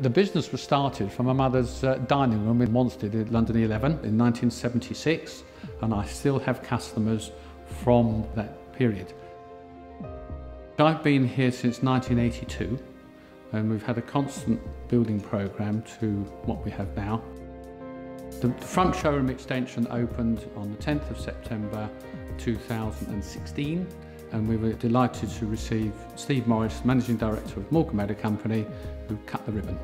The business was started from my mother's uh, dining room in Wanstead at London 11 in 1976 and I still have customers from that period. I've been here since 1982 and we've had a constant building programme to what we have now. The front showroom extension opened on the 10th of September 2016 and we were delighted to receive Steve Morris, Managing Director of Morgan Motor Company, who cut the ribbon.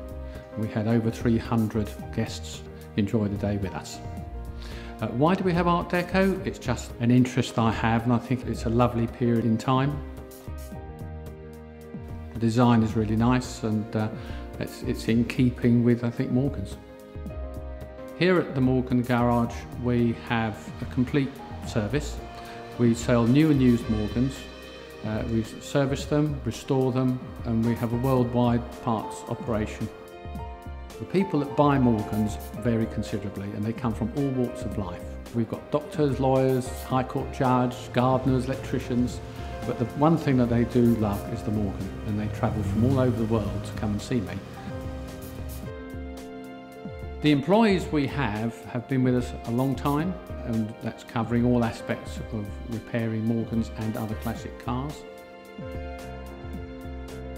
We had over 300 guests enjoy the day with us. Uh, why do we have Art Deco? It's just an interest I have and I think it's a lovely period in time. The design is really nice and uh, it's, it's in keeping with, I think, Morgan's. Here at the Morgan Garage we have a complete service. We sell new and used Morgans. Uh, we service them, restore them and we have a worldwide parts operation. The people that buy Morgans vary considerably and they come from all walks of life. We've got doctors, lawyers, High Court judge, gardeners, electricians, but the one thing that they do love is the Morgan and they travel from all over the world to come and see me. The employees we have have been with us a long time and that's covering all aspects of repairing Morgans and other classic cars.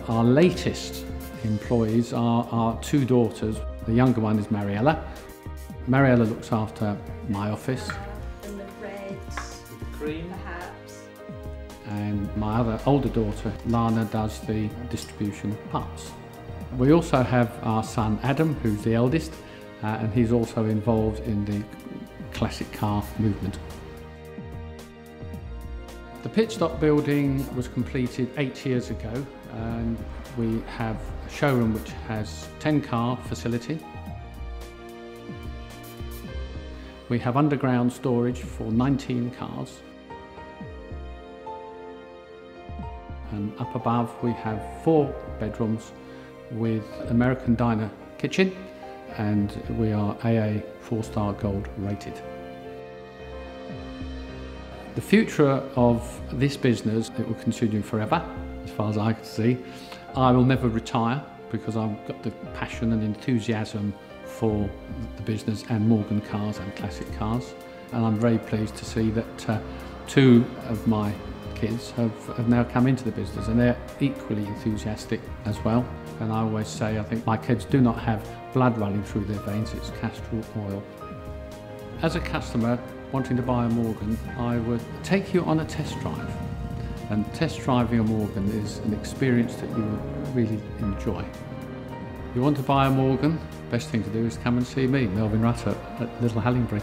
Our latest employees are our two daughters. The younger one is Mariella. Mariella looks after my office. And the reds, The cream. perhaps. And my other older daughter, Lana, does the distribution of parts. We also have our son Adam, who's the eldest, uh, and he's also involved in the classic car movement. The pit stop building was completed eight years ago and we have a showroom which has 10 car facility. We have underground storage for 19 cars. And up above we have four bedrooms with American Diner kitchen and we are AA 4-star gold rated. The future of this business, it will continue forever, as far as I can see. I will never retire because I've got the passion and enthusiasm for the business and Morgan cars and classic cars. And I'm very pleased to see that uh, two of my kids have, have now come into the business and they're equally enthusiastic as well. And I always say, I think my kids do not have blood running through their veins, it's castor oil. As a customer wanting to buy a Morgan, I would take you on a test drive. And test driving a Morgan is an experience that you would really enjoy. If you want to buy a Morgan, best thing to do is come and see me, Melvyn Rutter, at Little Hallingbury.